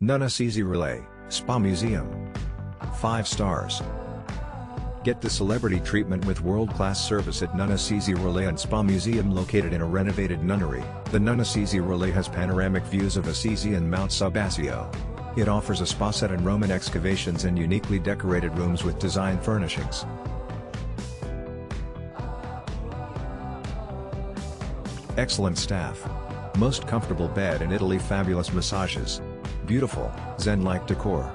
Nun Assisi Relais, Spa Museum. 5 stars. Get the celebrity treatment with world-class service at Nun Assisi Relais and Spa Museum located in a renovated nunnery. The Nun Assisi Relais has panoramic views of Assisi and Mount Subasio. It offers a spa set and Roman excavations and uniquely decorated rooms with design furnishings. Excellent staff. Most comfortable bed in Italy fabulous massages. Beautiful, zen-like decor.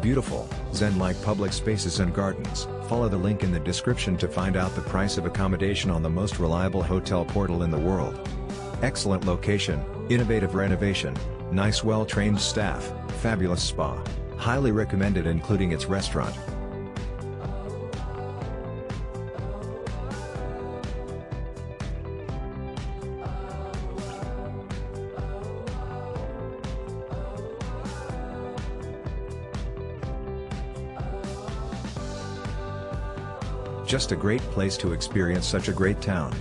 Beautiful, zen-like public spaces and gardens. Follow the link in the description to find out the price of accommodation on the most reliable hotel portal in the world. Excellent location, innovative renovation, nice well-trained staff, fabulous spa. Highly recommended including its restaurant. Just a great place to experience such a great town.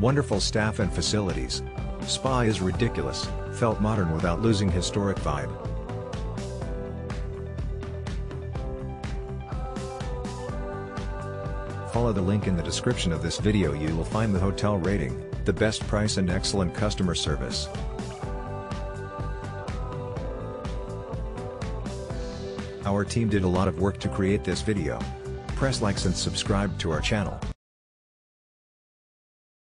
Wonderful staff and facilities. Spa is ridiculous, felt modern without losing historic vibe. Follow the link in the description of this video you will find the hotel rating, the best price and excellent customer service. Our team did a lot of work to create this video. Press likes and subscribe to our channel.